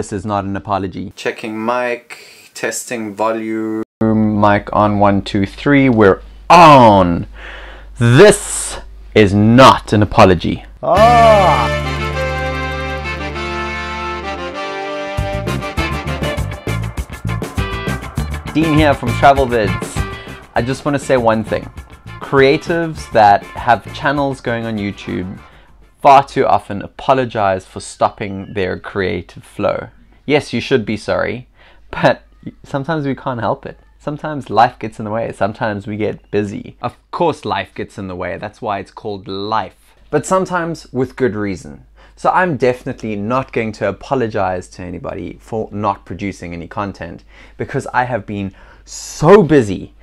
This is not an apology. Checking mic, testing volume. Mic on one, two, three. We're on. This is not an apology. Ah! Dean here from Travelvids. I just want to say one thing. Creatives that have channels going on YouTube far too often apologize for stopping their creative flow. Yes, you should be sorry, but sometimes we can't help it. Sometimes life gets in the way. Sometimes we get busy. Of course, life gets in the way. That's why it's called life. But sometimes with good reason. So I'm definitely not going to apologize to anybody for not producing any content because I have been so busy,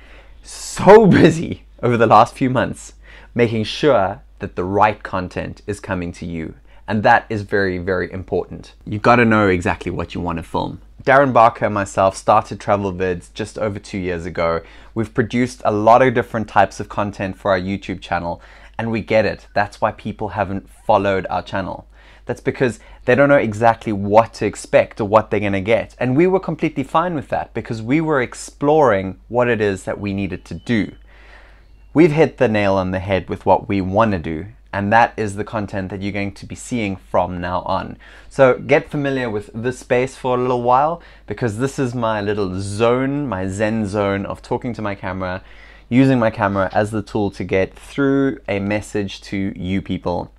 so busy over the last few months making sure that the right content is coming to you. And that is very, very important. You gotta know exactly what you wanna film. Darren Barker and myself started Travelvids just over two years ago. We've produced a lot of different types of content for our YouTube channel, and we get it. That's why people haven't followed our channel. That's because they don't know exactly what to expect or what they're going to get. And we were completely fine with that because we were exploring what it is that we needed to do. We've hit the nail on the head with what we want to do, and that is the content that you're going to be seeing from now on. So get familiar with this space for a little while because this is my little zone, my zen zone of talking to my camera, using my camera as the tool to get through a message to you people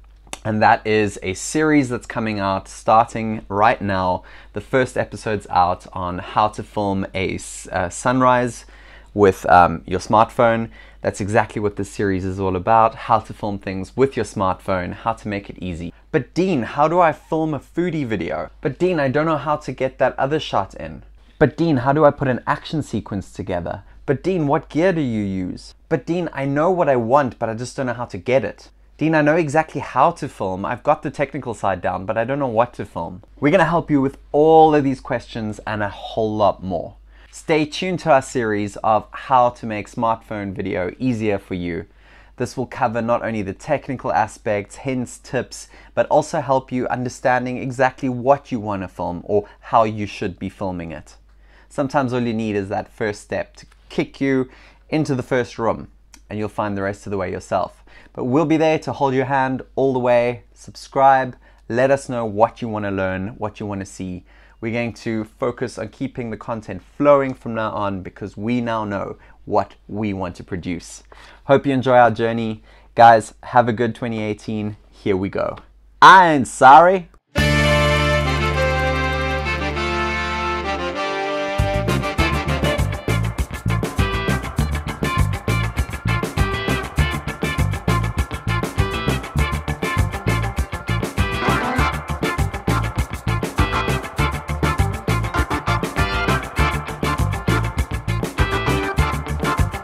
and that is a series that's coming out starting right now. The first episode's out on how to film a, a uh, sunrise with um, your smartphone. That's exactly what this series is all about how to film things with your smartphone, how to make it easy. But, Dean, how do I film a foodie video? But, Dean, I don't know how to get that other shot in. But, Dean, how do I put an action sequence together? But, Dean, what gear do you use? But, Dean, I know what I want, but I just don't know how to get it. Dean, I know exactly how to film. I've got the technical side down, but I don't know what to film. We're to help you with all of these questions and a whole lot more. Stay tuned to our series of how to make smartphone video easier for you. This will cover not only the technical aspects, hints, tips, but also help you understanding exactly what you want to film or how you should be filming it. Sometimes all you need is that first step to kick you into the first room and you'll find the rest of the way yourself. But we'll be there to hold your hand all the way. Subscribe, let us know what you want to learn, what you want to see. We're going to focus on keeping the content flowing from now on because we now know what we want to produce. Hope you enjoy our journey. Guys, have a good 2018. Here we go. I ain't sorry.